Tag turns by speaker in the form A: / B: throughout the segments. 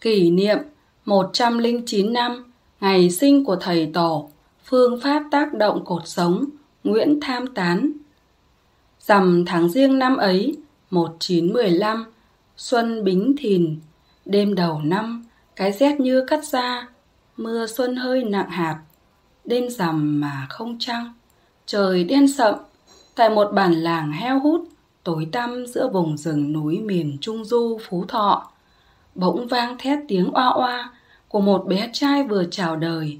A: Kỷ niệm 109 năm ngày sinh của thầy tổ, phương pháp tác động cột sống, Nguyễn Tham Tán. Rằm tháng riêng năm ấy, 1915, xuân bính thìn, đêm đầu năm, cái rét như cắt da, mưa xuân hơi nặng hạt, đêm rằm mà không trăng, trời đen sậm, tại một bản làng heo hút, tối tăm giữa vùng rừng núi miền Trung Du Phú Thọ. Bỗng vang thét tiếng oa oa của một bé trai vừa chào đời.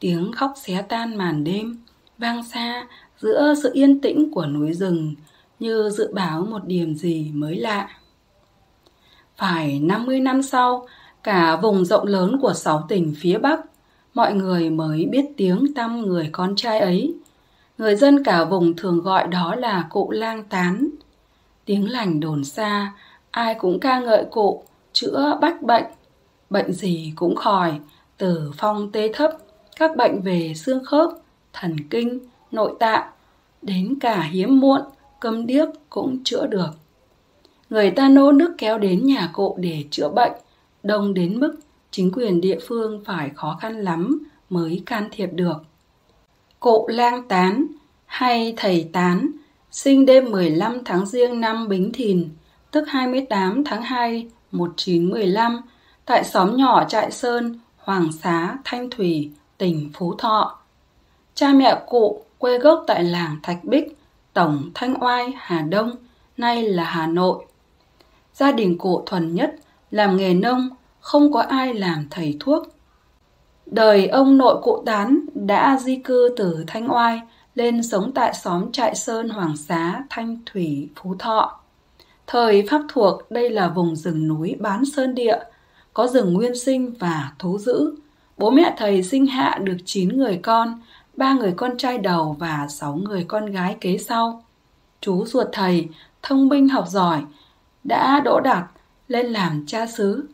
A: Tiếng khóc xé tan màn đêm, vang xa giữa sự yên tĩnh của núi rừng như dự báo một điểm gì mới lạ. Phải 50 năm sau, cả vùng rộng lớn của sáu tỉnh phía Bắc, mọi người mới biết tiếng tăm người con trai ấy. Người dân cả vùng thường gọi đó là cụ lang tán. Tiếng lành đồn xa, ai cũng ca ngợi cụ, chữa bách bệnh. Bệnh gì cũng khỏi, từ phong tê thấp, các bệnh về xương khớp, thần kinh, nội tạng, đến cả hiếm muộn, câm điếc cũng chữa được. Người ta nô nước kéo đến nhà cụ để chữa bệnh, đông đến mức chính quyền địa phương phải khó khăn lắm mới can thiệp được. Cụ lang tán hay thầy tán sinh đêm 15 tháng riêng năm Bính Thìn, tức 28 tháng 2 1915 tại xóm nhỏ Trại Sơn, Hoàng Xá, Thanh Thủy, tỉnh Phú Thọ. Cha mẹ cụ quê gốc tại làng Thạch Bích, tổng Thanh Oai, Hà Đông, nay là Hà Nội. Gia đình cụ thuần nhất, làm nghề nông, không có ai làm thầy thuốc. Đời ông nội cụ Tán đã di cư từ Thanh Oai lên sống tại xóm Trại Sơn Hoàng Xá, Thanh Thủy, Phú Thọ. Thời Pháp thuộc đây là vùng rừng núi bán sơn địa, có rừng nguyên sinh và thú dữ. Bố mẹ thầy sinh hạ được 9 người con, ba người con trai đầu và 6 người con gái kế sau. Chú ruột thầy, thông minh học giỏi, đã đỗ đạt lên làm cha xứ.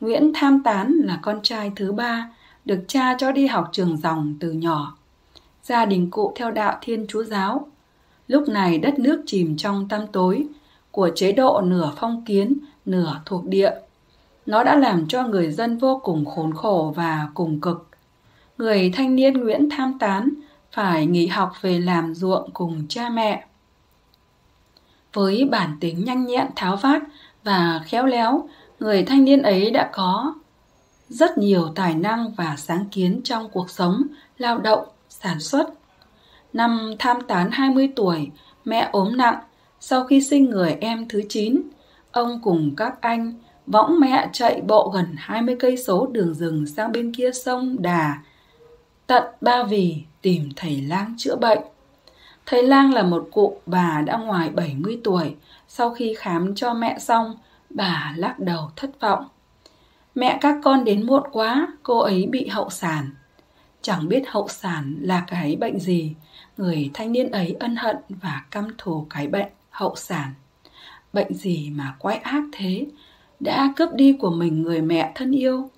A: Nguyễn Tham Tán là con trai thứ ba, được cha cho đi học trường dòng từ nhỏ. Gia đình cụ theo đạo Thiên Chúa Giáo. Lúc này đất nước chìm trong tăm tối của chế độ nửa phong kiến, nửa thuộc địa. Nó đã làm cho người dân vô cùng khốn khổ và cùng cực. Người thanh niên Nguyễn Tham Tán phải nghỉ học về làm ruộng cùng cha mẹ. Với bản tính nhanh nhẹn tháo vát và khéo léo, người thanh niên ấy đã có rất nhiều tài năng và sáng kiến trong cuộc sống, lao động, sản xuất. Năm tham tán 20 tuổi, mẹ ốm nặng, sau khi sinh người em thứ 9, ông cùng các anh võng mẹ chạy bộ gần 20 cây số đường rừng sang bên kia sông Đà, tận Ba Vì tìm thầy lang chữa bệnh. Thầy lang là một cụ bà đã ngoài 70 tuổi, sau khi khám cho mẹ xong, bà lắc đầu thất vọng. Mẹ các con đến muộn quá, cô ấy bị hậu sản. Chẳng biết hậu sản là cái bệnh gì, người thanh niên ấy ân hận và căm thù cái bệnh hậu sản. Bệnh gì mà quái ác thế, đã cướp đi của mình người mẹ thân yêu.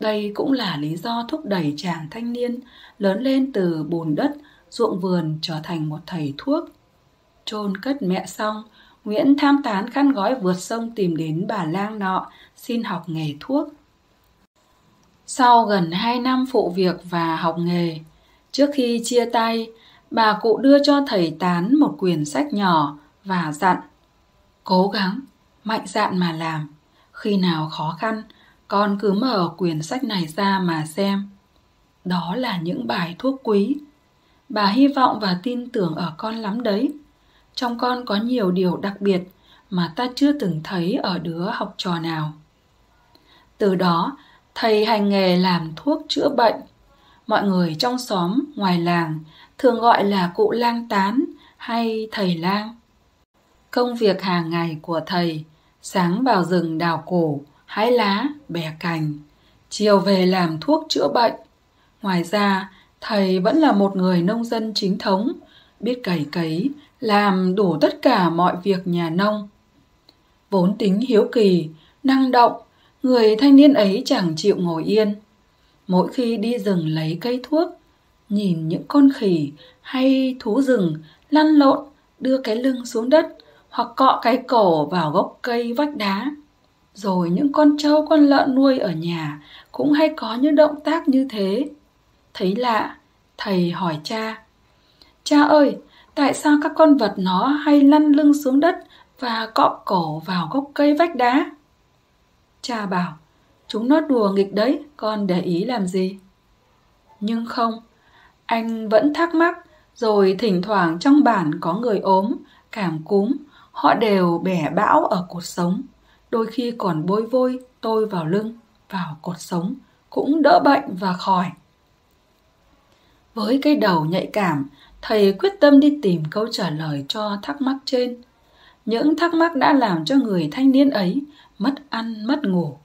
A: Đây cũng là lý do thúc đẩy chàng thanh niên lớn lên từ bùn đất, ruộng vườn trở thành một thầy thuốc. Chôn cất mẹ xong, Nguyễn tham tán khăn gói vượt sông tìm đến bà lang nọ xin học nghề thuốc. Sau gần 2 năm phụ việc và học nghề, trước khi chia tay, bà cụ đưa cho thầy tán một quyển sách nhỏ và dặn Cố gắng, mạnh dạn mà làm. Khi nào khó khăn, con cứ mở quyển sách này ra mà xem. Đó là những bài thuốc quý. Bà hy vọng và tin tưởng ở con lắm đấy. Trong con có nhiều điều đặc biệt mà ta chưa từng thấy ở đứa học trò nào. Từ đó, thầy hành nghề làm thuốc chữa bệnh. Mọi người trong xóm, ngoài làng thường gọi là cụ lang tán hay thầy lang. Công việc hàng ngày của thầy, sáng vào rừng đào cổ, hái lá, bẻ cành, chiều về làm thuốc chữa bệnh. Ngoài ra, thầy vẫn là một người nông dân chính thống, biết cày cấy, làm đủ tất cả mọi việc nhà nông. Vốn tính hiếu kỳ, năng động, người thanh niên ấy chẳng chịu ngồi yên. Mỗi khi đi rừng lấy cây thuốc, nhìn những con khỉ hay thú rừng lăn lộn đưa cái lưng xuống đất hoặc cọ cái cổ vào gốc cây vách đá. Rồi những con trâu con lợn nuôi ở nhà cũng hay có những động tác như thế. Thấy lạ, thầy hỏi cha. Cha ơi, tại sao các con vật nó hay lăn lưng xuống đất và cọ cổ vào gốc cây vách đá? Cha bảo, chúng nó đùa nghịch đấy, con để ý làm gì? Nhưng không, anh vẫn thắc mắc, rồi thỉnh thoảng trong bản có người ốm, cảm cúm, họ đều bẻ bão ở cột sống, đôi khi còn bôi vôi tôi vào lưng, vào cột sống, cũng đỡ bệnh và khỏi. Với cái đầu nhạy cảm, thầy quyết tâm đi tìm câu trả lời cho thắc mắc trên. Những thắc mắc đã làm cho người thanh niên ấy mất ăn mất ngủ.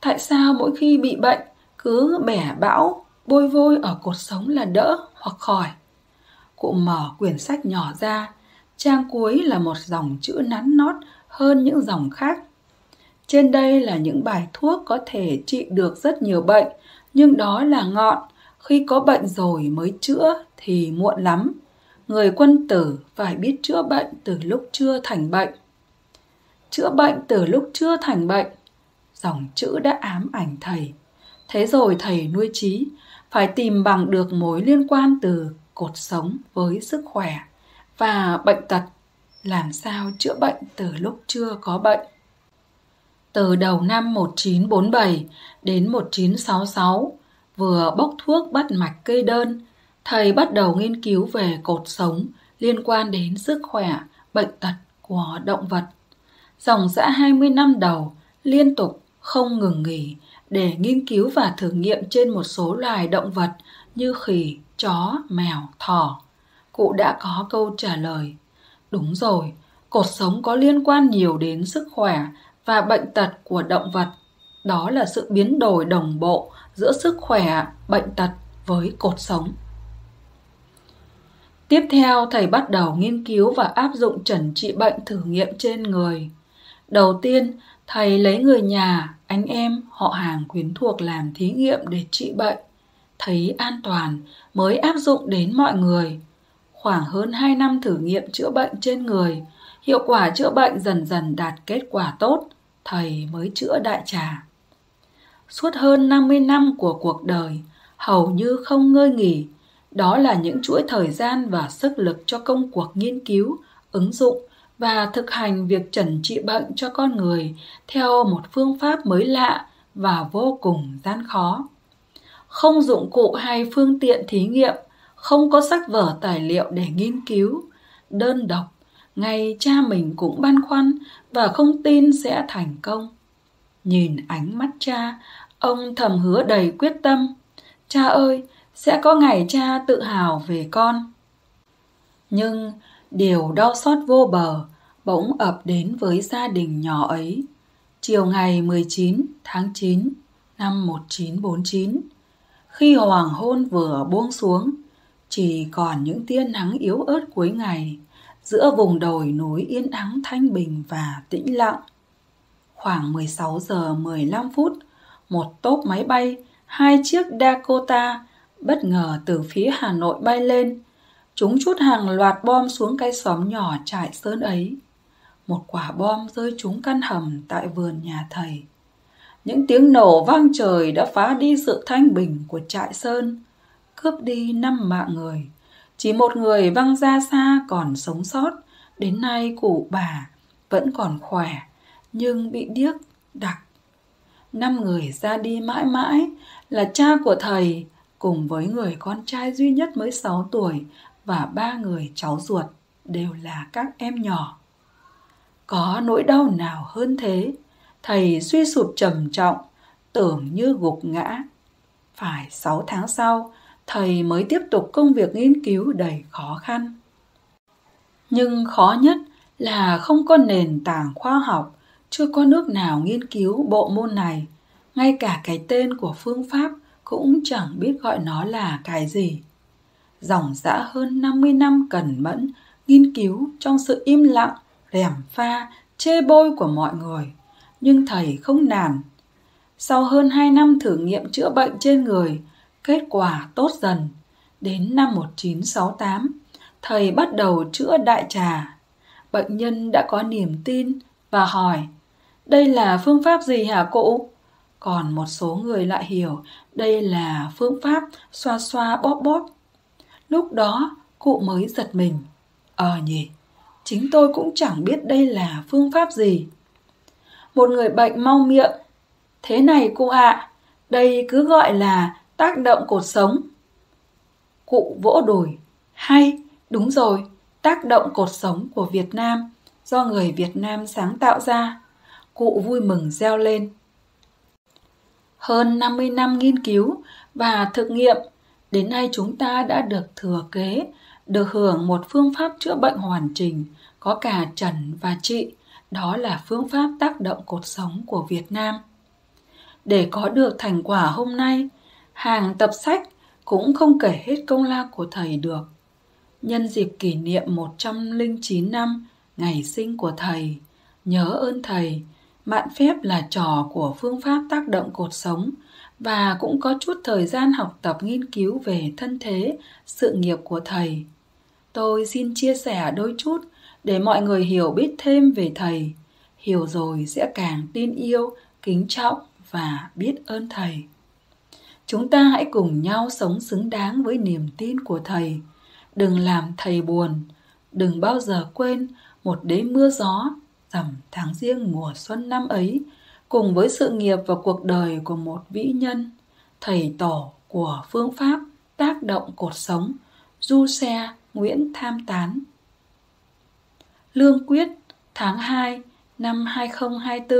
A: Tại sao mỗi khi bị bệnh cứ bẻ bão, bôi vôi ở cột sống là đỡ hoặc khỏi? Cụ mở quyển sách nhỏ ra, trang cuối là một dòng chữ nắn nót hơn những dòng khác. Trên đây là những bài thuốc có thể trị được rất nhiều bệnh, nhưng đó là ngọn, khi có bệnh rồi mới chữa thì muộn lắm. Người quân tử phải biết chữa bệnh từ lúc chưa thành bệnh. Chữa bệnh từ lúc chưa thành bệnh. Dòng chữ đã ám ảnh thầy. Thế rồi thầy nuôi trí, phải tìm bằng được mối liên quan từ cột sống với sức khỏe và bệnh tật. Làm sao chữa bệnh từ lúc chưa có bệnh. Từ đầu năm 1947 đến 1966, vừa bốc thuốc bắt mạch cây đơn, thầy bắt đầu nghiên cứu về cột sống liên quan đến sức khỏe, bệnh tật của động vật. Dòng dã 20 năm đầu, liên tục, không ngừng nghỉ để nghiên cứu và thử nghiệm trên một số loài động vật như khỉ, chó, mèo, thỏ. Cụ đã có câu trả lời. Đúng rồi, cột sống có liên quan nhiều đến sức khỏe và bệnh tật của động vật. Đó là sự biến đổi đồng bộ giữa sức khỏe, bệnh tật với cột sống. Tiếp theo, thầy bắt đầu nghiên cứu và áp dụng trần trị bệnh thử nghiệm trên người. Đầu tiên, thầy lấy người nhà, anh em, họ hàng quyến thuộc làm thí nghiệm để trị bệnh. Thấy an toàn mới áp dụng đến mọi người. Khoảng hơn 2 năm thử nghiệm chữa bệnh trên người, hiệu quả chữa bệnh dần dần đạt kết quả tốt, thầy mới chữa đại trà. Suốt hơn 50 năm của cuộc đời, hầu như không ngơi nghỉ, đó là những chuỗi thời gian và sức lực cho công cuộc nghiên cứu, ứng dụng và thực hành việc chẩn trị bệnh cho con người theo một phương pháp mới lạ và vô cùng gian khó. Không dụng cụ hay phương tiện thí nghiệm, không có sách vở tài liệu để nghiên cứu, đơn độc, ngay cha mình cũng băn khoăn và không tin sẽ thành công. Nhìn ánh mắt cha, ông thầm hứa đầy quyết tâm. Cha ơi, sẽ có ngày cha tự hào về con. Nhưng điều đau xót vô bờ bỗng ập đến với gia đình nhỏ ấy. Chiều ngày 19 tháng 9 năm 1949, khi hoàng hôn vừa buông xuống, chỉ còn những tia nắng yếu ớt cuối ngày giữa vùng đồi núi yên ắng thanh bình và tĩnh lặng. Khoảng 16 giờ 15 phút, một tốp máy bay, hai chiếc Dakota bất ngờ từ phía Hà Nội bay lên. Chúng chút hàng loạt bom xuống cái xóm nhỏ trại sơn ấy. Một quả bom rơi trúng căn hầm tại vườn nhà thầy. Những tiếng nổ vang trời đã phá đi sự thanh bình của trại sơn, cướp đi năm mạng người. Chỉ một người văng ra xa còn sống sót, đến nay cụ bà vẫn còn khỏe, nhưng bị điếc, đặc. Năm người ra đi mãi mãi là cha của thầy, cùng với người con trai duy nhất mới 6 tuổi và ba người cháu ruột đều là các em nhỏ. Có nỗi đau nào hơn thế, thầy suy sụp trầm trọng, tưởng như gục ngã. Phải 6 tháng sau, thầy mới tiếp tục công việc nghiên cứu đầy khó khăn. Nhưng khó nhất là không có nền tảng khoa học, chưa có nước nào nghiên cứu bộ môn này. Ngay cả cái tên của phương pháp cũng chẳng biết gọi nó là cái gì. Dòng dã hơn 50 năm cẩn mẫn, nghiên cứu trong sự im lặng, rèm pha, chê bôi của mọi người. Nhưng thầy không nản. Sau hơn 2 năm thử nghiệm chữa bệnh trên người, kết quả tốt dần. Đến năm 1968, thầy bắt đầu chữa đại trà. Bệnh nhân đã có niềm tin và hỏi, đây là phương pháp gì hả cụ? Còn một số người lại hiểu đây là phương pháp xoa xoa bóp bóp. Lúc đó cụ mới giật mình. Ờ nhỉ, chính tôi cũng chẳng biết đây là phương pháp gì. Một người bệnh mau miệng. Thế này cụ ạ, đây cứ gọi là tác động cột sống. Cụ vỗ đùi. Hay, đúng rồi, tác động cột sống của Việt Nam do người Việt Nam sáng tạo ra. Cụ vui mừng reo lên. Hơn 50 năm nghiên cứu và thực nghiệm, đến nay chúng ta đã được thừa kế, được hưởng một phương pháp chữa bệnh hoàn chỉnh, có cả trần và trị, đó là phương pháp tác động cột sống của Việt Nam. Để có được thành quả hôm nay, hàng tập sách cũng không kể hết công lao của thầy được. Nhân dịp kỷ niệm 109 năm ngày sinh của thầy, nhớ ơn thầy, mạn phép là trò của phương pháp tác động cột sống và cũng có chút thời gian học tập nghiên cứu về thân thế, sự nghiệp của thầy. Tôi xin chia sẻ đôi chút để mọi người hiểu biết thêm về thầy, hiểu rồi sẽ càng tin yêu, kính trọng và biết ơn thầy. Chúng ta hãy cùng nhau sống xứng đáng với niềm tin của thầy. Đừng làm thầy buồn, đừng bao giờ quên một đế mưa gió rằm tháng riêng mùa xuân năm ấy cùng với sự nghiệp và cuộc đời của một vĩ nhân thầy tổ của phương pháp tác động cột sống du xe Nguyễn Tham Tán. Lương Quyết tháng 2 năm 2024